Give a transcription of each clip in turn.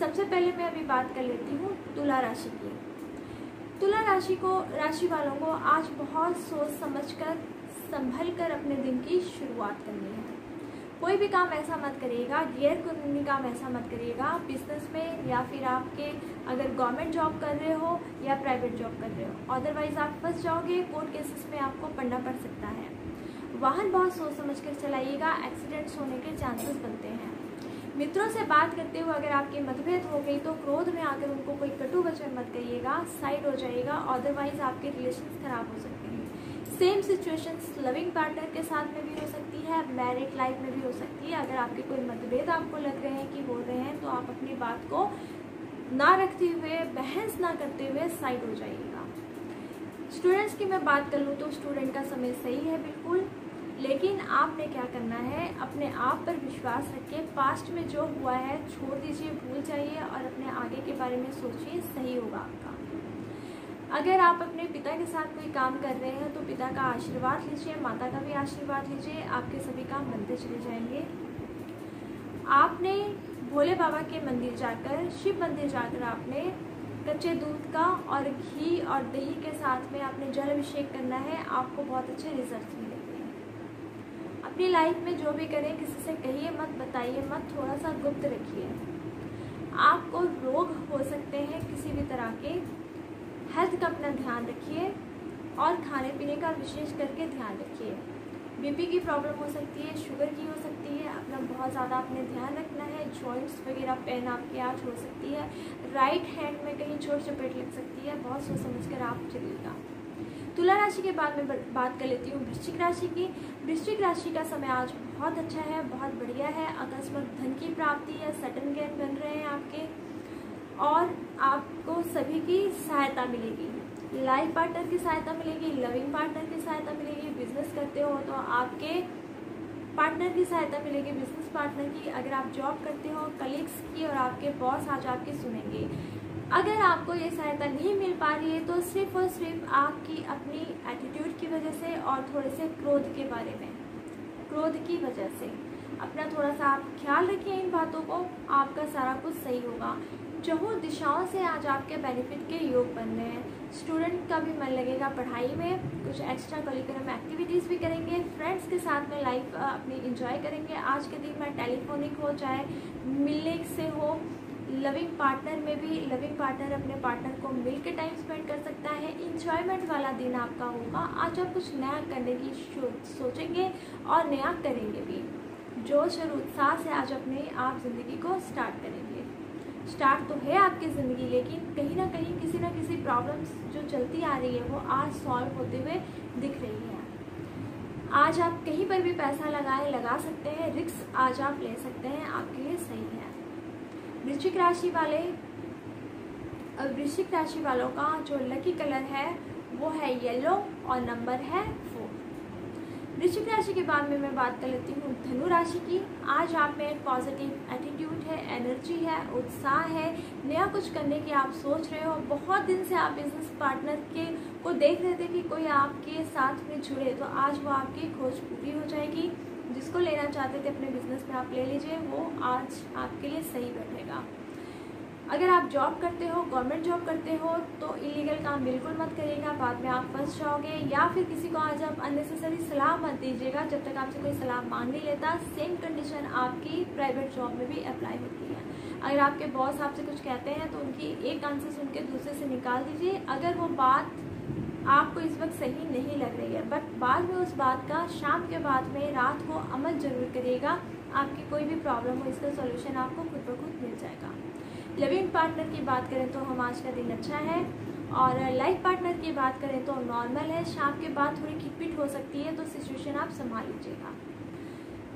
सबसे पहले मैं अभी बात कर लेती हूँ तुला राशि की। तुला राशि को, राशि वालों को आज बहुत सोच समझकर संभल कर अपने दिन की शुरुआत करनी है। कोई भी काम ऐसा मत करिएगा, गैर कानूनी काम ऐसा मत करिएगा बिज़नेस में या फिर आपके अगर गवर्नमेंट जॉब कर रहे हो या प्राइवेट जॉब कर रहे हो। अदरवाइज़ आप फंस जाओगे कोर्ट केसेस में आपको पढ़ना पड़ सकता है। वाहन बहुत सोच समझ कर चलाइएगा एक्सीडेंट्स होने के चांसेस बनते हैं। मित्रों से बात करते हुए अगर आपके मतभेद हो गई तो क्रोध में आकर उनको कोई कटु वचन मत कहिएगा साइड हो जाएगा अदरवाइज़ आपके रिलेशन खराब हो सकते हैं। सेम सिचुएशन लविंग पार्टनर के साथ में भी हो सकती है मैरिड लाइफ में भी हो सकती है। अगर आपके कोई मतभेद आपको लग रहे हैं कि हो रहे हैं तो आप अपनी बात को ना रखते हुए, बहस ना करते हुए साइड हो जाइएगा। स्टूडेंट्स की मैं बात कर लूँ तो स्टूडेंट का समय सही है, बिल्कुल। लेकिन आपने क्या करना है, अपने आप पर विश्वास रखिए पास्ट में जो हुआ है, छोड़ दीजिए, भूल जाइए और अपने आगे के बारे में सोचिए, सही होगा आपका। अगर आप अपने पिता के साथ कोई काम कर रहे हैं तो पिता का आशीर्वाद लीजिए, माता का भी आशीर्वाद लीजिए, आपके सभी काम बनते चले जाएँगे। आपने भोले बाबा के मंदिर जाकर, शिव मंदिर जाकर आपने कच्चे दूध का और घी और दही के साथ में आपने जल अभिषेक करना है, आपको बहुत अच्छे रिज़ल्ट अपनी लाइफ में जो भी करें, किसी से कहिए मत, बताइए मत थोड़ा सा गुप्त रखिए। आपको रोग हो सकते हैं किसी भी तरह के। हेल्थ का अपना ध्यान रखिए और खाने पीने का विशेष करके ध्यान रखिए। बीपी की प्रॉब्लम हो सकती है शुगर की हो सकती है, अपना बहुत ज़्यादा अपने ध्यान रखना है जॉइंट्स वगैरह पेन आपकी आज हो सकती है। राइट हैंड में कहीं चोट चपेट लग सकती है, बहुत सोच समझ कर आप चलिएगा। तुला राशि के बाद में बात कर लेती हूँ वृश्चिक राशि की। वृश्चिक राशि का समय आज बहुत अच्छा है, बहुत बढ़िया है। अकस्मत धन की प्राप्ति है सडन गेन बन रहे हैं आपके। और आपको सभी की सहायता मिलेगी। लाइफ पार्टनर की सहायता मिलेगी लविंग पार्टनर की सहायता मिलेगी बिज़नेस करते हो तो आपके पार्टनर की सहायता मिलेगी बिज़नेस पार्टनर की। अगर आप जॉब करते हो कलीग्स की और आपके बॉस आज आपके सुनेंगे। अगर आपको ये सहायता नहीं मिल पा रही है तो सिर्फ़ और सिर्फ़ आपकी अपनी एटीट्यूड की वजह से और थोड़े से क्रोध के बारे में। क्रोध की वजह से। अपना थोड़ा सा आप ख्याल रखिए इन बातों को, आपका सारा कुछ सही होगा। चहु दिशाओं से आज आपके बेनिफिट के योग बन रहे हैं स्टूडेंट का भी मन लगेगा पढ़ाई में। कुछ एक्स्ट्रा करिकुलम एक्टिविटीज़ भी करेंगे। फ्रेंड्स के साथ में लाइफ अपनी इंजॉय करेंगे। आज के दिन में टेलीफोनिक हो, चाहे मिलने से हो लविंग पार्टनर में भी लविंग पार्टनर अपने पार्टनर को मिल के टाइम स्पेंड कर सकता है। इंजॉयमेंट वाला दिन आपका होगा। आज आप कुछ नया करने की सोचेंगे और नया करेंगे भी। जोश और उत्साह से आज अपने आप ज़िंदगी को स्टार्ट करेंगे। स्टार्ट तो है आपकी ज़िंदगी, लेकिन कहीं ना कहीं किसी ना किसी प्रॉब्लम्स जो चलती आ रही है, वो आज सॉल्व होते हुए दिख रही है। आज आप कहीं पर भी पैसा लगाए, लगा सकते हैं। रिक्स आज आप ले सकते हैं। आपके लिए सही है। वृश्चिक राशि वाले वृश्चिक राशि वालों का जो लकी कलर है, वो है येलो और नंबर है फोर वृश्चिक राशि के बाद में मैं बात कर लेती हूँ धनु राशि की। आज आप में एक पॉजिटिव एटीट्यूड है एनर्जी है, उत्साह है, नया कुछ करने की आप सोच रहे हो। बहुत दिन से आप बिज़नेस पार्टनर के को देख रहे थे कि कोई आपके साथ में जुड़े तो आज वो आपकी खोज पूरी हो जाएगी। जिसको लेना चाहते थे अपने बिज़नेस में आप ले लीजिए, वो आज आपके लिए सही बैठेगा अगर आप जॉब करते हो गवर्नमेंट जॉब करते हो तो इलीगल काम बिल्कुल मत करिएगा, बाद में आप फंस जाओगे, या फिर किसी को आज आप अननेसेसरी सलाह मत दीजिएगा, जब तक आपसे कोई सलाह मांग नहीं लेता सेम कंडीशन आपकी प्राइवेट जॉब में भी अप्लाई होती है। अगर आपके बॉस आपसे कुछ कहते हैं तो उनकी एक आंसर सुन के दूसरे से निकाल दीजिए। अगर वो बात आपको इस वक्त सही नहीं लग रही है। बट बाद में उस बात का, शाम के बाद में रात को अमल ज़रूर करिएगा। आपकी कोई भी प्रॉब्लम हो, इसका सोल्यूशन आपको खुद ब खुद मिल जाएगा। लिविंग पार्टनर की बात करें तो हम आज का दिन अच्छा है। और लाइफ पार्टनर की बात करें तो नॉर्मल है। शाम के बाद थोड़ी खिटपिट हो सकती है तो सिचुएशन आप संभाल लीजिएगा।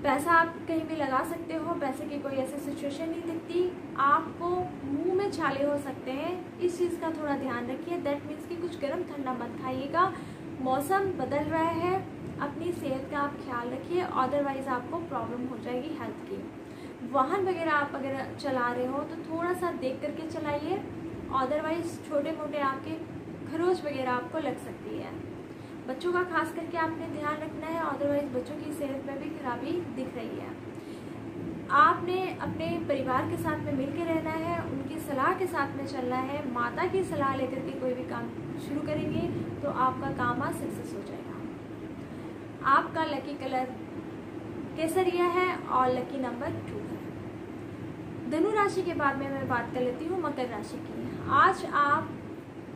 पैसा आप कहीं भी लगा सकते हो, पैसे की कोई ऐसी सिचुएशन नहीं दिखती। आपको मुँह में छाले हो सकते हैं। इस चीज़ का थोड़ा ध्यान रखिए। दैट मीन्स कि कुछ गर्म ठंडा मत खाइएगा। मौसम बदल रहा है। अपनी सेहत का आप ख्याल रखिए। अदरवाइज़ आपको प्रॉब्लम हो जाएगी हेल्थ की। वाहन वगैरह आप अगर चला रहे हो तो थोड़ा सा देख करके चलाइए। अदरवाइज़ छोटे मोटे आपके खरोच वगैरह आपको लग सकती है। बच्चों का खास करके आपने ध्यान रखना है अदरवाइज़ बच्चों की सेहत में भी खराबी दिख रही है। आपने अपने परिवार के साथ में मिल के रहना है, उनकी सलाह के साथ में चलना है, माता की सलाह लेकर के कोई भी काम शुरू करेंगे तो आपका काम आज सक्सेस हो जाएगा। आपका लकी कलर केसरिया है और लकी नंबर टू है। धनु राशि के बाद में मैं बात कर लेती हूँ, मकर राशि की। आज आप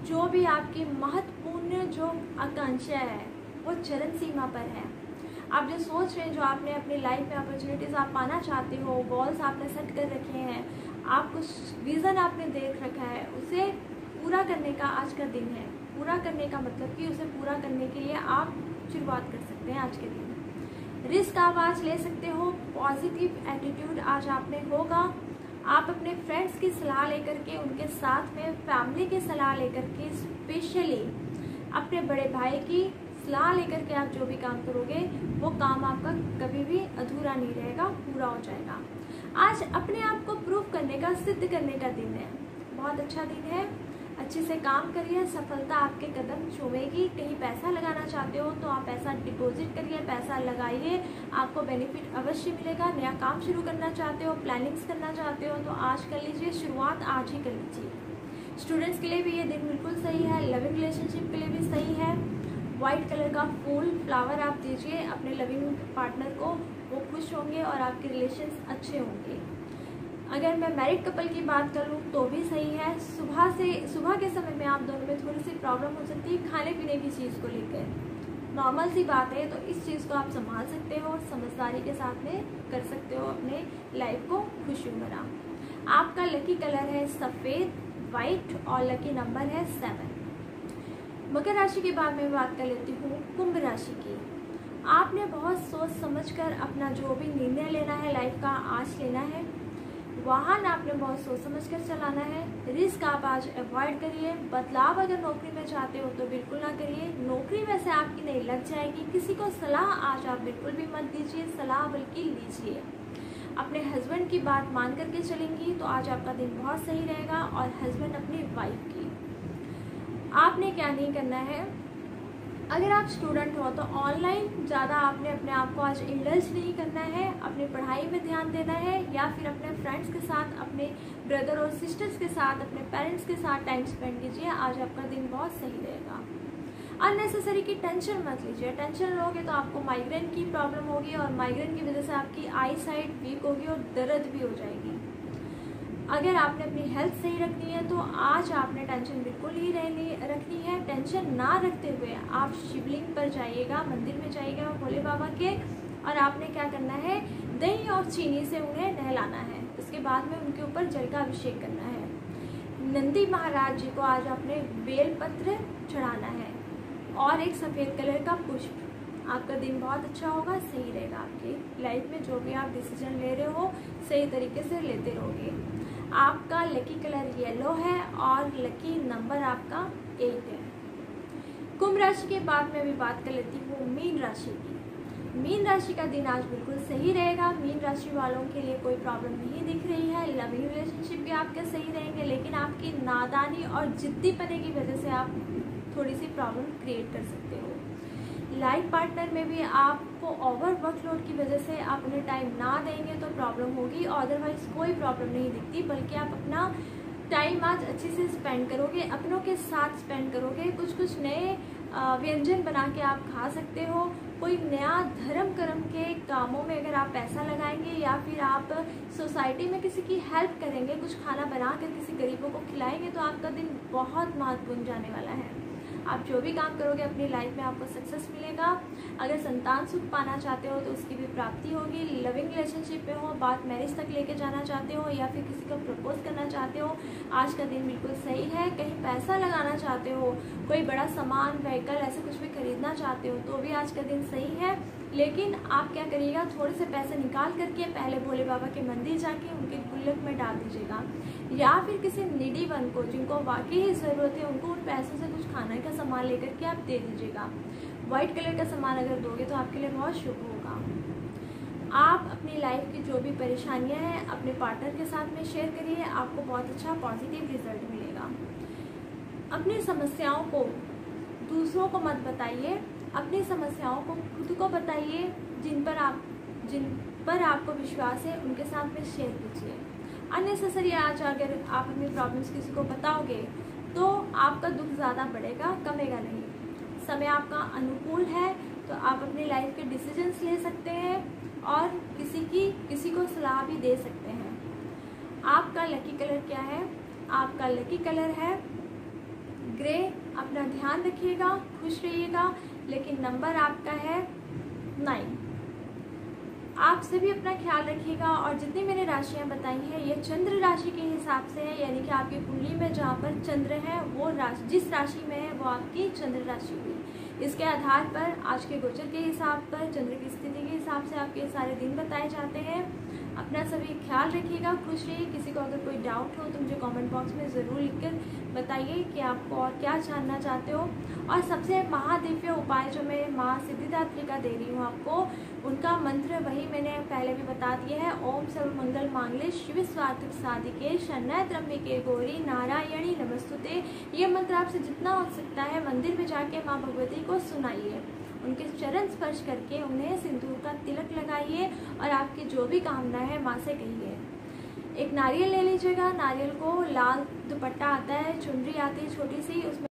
जो भी आपकी महत्वपूर्ण जो आकांक्षा है, वो चरण सीमा पर है। आप जो सोच रहे हैं, जो आपने अपनी लाइफ में अपॉर्चुनिटीज़ आप पाना चाहते हो गोल्स आपने सेट कर रखे हैं, आप कुछ विज़न आपने देख रखा है, उसे पूरा करने का आज का दिन है। पूरा करने का मतलब कि उसे पूरा करने के लिए आप शुरुआत कर सकते हैं आज के दिन। रिस्क आप आज ले सकते हो पॉजिटिव एटीट्यूड आज आप में होगा। आप अपने फ्रेंड्स की सलाह लेकर के, उनके साथ में फैमिली की सलाह लेकर के स्पेशली अपने बड़े भाई की सलाह लेकर के आप जो भी काम करोगे, वो काम आपका कभी भी अधूरा नहीं रहेगा, पूरा हो जाएगा। आज अपने आप को प्रूव करने का, सिद्ध करने का दिन है। बहुत अच्छा दिन है। अच्छे से काम करिए, सफलता आपके कदम चूमेगी। कहीं पैसा लगाना चाहते हो तो आप पैसा डिपॉजिट करिए, पैसा लगाइए, आपको बेनिफिट अवश्य मिलेगा। नया काम शुरू करना चाहते हो प्लानिंग्स करना चाहते हो तो आज कर लीजिए, शुरुआत आज ही कर लीजिए। स्टूडेंट्स के लिए भी ये दिन बिल्कुल सही है लविंग रिलेशनशिप के लिए भी सही है। वाइट कलर का फूल फ्लावर आप दीजिए, अपने लविंग पार्टनर को, वो खुश होंगे और आपके रिलेशन अच्छे होंगे। अगर मैं मैरिड कपल की बात करूँ तो भी सही है। सुबह से, सुबह के समय में आप दोनों में थोड़ी सी प्रॉब्लम हो सकती है खाने पीने की चीज़ को लेकर। नॉर्मल सी बात है तो इस चीज़ को आप संभाल सकते हो समझदारी के साथ में कर सकते हो अपने लाइफ को खुशियों भरा आपका लकी कलर है सफ़ेद वाइट और लकी नंबर है सेवन मकर राशि के बाद में बात कर लेती हूँ, कुंभ राशि की। आपने बहुत सोच समझकर अपना जो भी निर्णय लेना है लाइफ का, आज लेना है। वाहन आपने बहुत सोच समझ कर चलाना है। रिस्क आप आज अवॉइड करिए। बदलाव अगर नौकरी में चाहते हो तो बिल्कुल ना करिए। नौकरी वैसे आपकी नहीं लग जाएगी। किसी को सलाह आज आप बिल्कुल भी मत दीजिए। सलाह बल्कि लीजिए। अपने हस्बैंड की बात मान करके चलेंगी तो आज आपका दिन बहुत सही रहेगा और हस्बैंड अपनी वाइफ की। आपने क्या नहीं करना है? अगर आप स्टूडेंट हो तो ऑनलाइन ज़्यादा आपने अपने आप को आज इंडल्ज नहीं करना है, अपनी पढ़ाई में ध्यान देना है, या फिर अपने फ्रेंड्स के साथ, अपने ब्रदर और सिस्टर्स के साथ, अपने पेरेंट्स के साथ टाइम स्पेंड कीजिए। आज आपका दिन बहुत सही रहेगा। अननेसेसरी की टेंशन मत लीजिए। टेंशन लोगे तो आपको माइग्रेन की प्रॉब्लम होगी और माइग्रेन की वजह से आपकी आई साइड वीक होगी और दर्द भी हो जाएगी। अगर आपने अपनी हेल्थ सही रखनी है तो आज आपने टेंशन बिल्कुल ही रहनी, रखनी है। टेंशन ना रखते हुए आप शिवलिंग पर जाइएगा, मंदिर में जाइएगा, भोले बाबा के, और आपने क्या करना है, दही और चीनी से उन्हें नहलाना है। उसके बाद में उनके ऊपर जल का अभिषेक करना है। नंदी महाराज जी को आज आपने बेल पत्र चढ़ाना है, और एक सफ़ेद कलर का पुष्प। आपका दिन बहुत अच्छा होगा, सही रहेगा आपकी लाइफ में जो भी आप डिसीज़न ले रहे हो, सही तरीके से लेते रहोगे। आपका लकी कलर येलो है और लकी नंबर आपका एट है। कुंभ राशि के बाद में भी बात कर लेती हूँ मीन राशि की। मीन राशि का दिन आज बिल्कुल सही रहेगा। मीन राशि वालों के लिए कोई प्रॉब्लम नहीं दिख रही है। लविंग रिलेशनशिप भी आपके सही रहेंगे, लेकिन आपकी नादानी और जिद्दी पने की वजह से आप थोड़ी सी प्रॉब्लम क्रिएट कर सकते हो। लाइफ पार्टनर में भी आपको ओवर वर्कलोड की वजह से आप उन्हें टाइम ना देंगे तो प्रॉब्लम होगी अदरवाइज़ कोई प्रॉब्लम नहीं दिखती, बल्कि आप अपना टाइम आज अच्छे से स्पेंड करोगे, अपनों के साथ स्पेंड करोगे। कुछ कुछ नए व्यंजन बना के आप खा सकते हो। कोई नया धर्म कर्म के कामों में अगर आप पैसा लगाएँगे या फिर आप सोसाइटी में किसी की हेल्प करेंगे, कुछ खाना बना कर किसी गरीबों को खिलाएँगे तो आपका दिन बहुत महत्वपूर्ण जाने वाला है। आप जो भी काम करोगे अपनी लाइफ में आपको सक्सेस मिलेगा। अगर संतान सुख पाना चाहते हो तो उसकी भी प्राप्ति होगी। लविंग रिलेशनशिप में हो, बात मैरिज तक लेके जाना चाहते हो या फिर किसी को प्रपोज करना चाहते हो, आज का दिन बिल्कुल सही है। कहीं पैसा लगाना चाहते हो, कोई बड़ा सामान व्हीकल ऐसे कुछ भी खरीदना चाहते हो तो भी आज का दिन सही है। लेकिन आप क्या करिएगा, थोड़े से पैसे निकाल करके पहले भोले बाबा के मंदिर जाके उनके गुल्लक में डाल दीजिएगा। या फिर किसी निडी वन को, जिनको वाकई ही ज़रूरत है, उनको उन पैसों से कुछ खाने का सामान लेकर के आप दे दीजिएगा। वाइट कलर का सामान अगर दोगे तो आपके लिए बहुत शुभ होगा। आप अपनी लाइफ की जो भी परेशानियाँ हैं, अपने पार्टनर के साथ में शेयर करिए, आपको बहुत अच्छा पॉजिटिव रिज़ल्ट मिलेगा। अपनी समस्याओं को, दूसरों को मत बताइए। अपनी समस्याओं को खुद को बताइए, जिन पर आप, जिन पर आपको विश्वास है, उनके साथ में शेयर कीजिए। अननेसेसरी आज अगर आप अपनी प्रॉब्लम्स किसी को बताओगे तो आपका दुख ज़्यादा बढ़ेगा, कमेगा नहीं। समय आपका अनुकूल है तो आप अपनी लाइफ के डिसीजंस ले सकते हैं और किसी की, किसी को सलाह भी दे सकते हैं। आपका लकी कलर क्या है? आपका लकी कलर है ग्रे अपना ध्यान रखिएगा, खुश रहिएगा, लेकिन नंबर आपका है नाइन आप सभी अपना ख्याल रखिएगा और जितनी मैंने राशियाँ बताई हैं, ये चंद्र राशि के हिसाब से है, यानी कि आपकी कुंडली में जहाँ पर चंद्र है, वो राशि, जिस राशि में है, वो आपकी चंद्र राशि हुई इसके आधार पर आज के गोचर के हिसाब पर, चंद्र की स्थिति के हिसाब से आपके सारे दिन बताए जाते हैं। अपना सभी ख्याल रखिएगा, खुश रहिए। किसी को अगर कोई डाउट हो तो मुझे कमेंट बॉक्स में ज़रूर लिखकर बताइए कि आपको और क्या जानना चाहते हो। और सबसे महादिव्य उपाय जो मैं माँ सिद्धिदात्री का दे रही हूँ आपको, उनका मंत्र वही मैंने पहले भी बता दिया है। ओम सर्व मंगल मांगले शिव स्वार्थिक साधिके शनाय के गौरी नारायणी नमस्तुते। ये मंत्र आपसे जितना हो सकता है मंदिर में जाके माँ भगवती को सुनाइए। उनके चरण स्पर्श करके उन्हें सिंदूर का तिलक लगाइए और आपकी जो भी कामना है माँ से कहिए। एक नारियल ले लीजिएगा। नारियल को लाल दुपट्टा आता है, चुनरी आती है छोटी सी, उसमें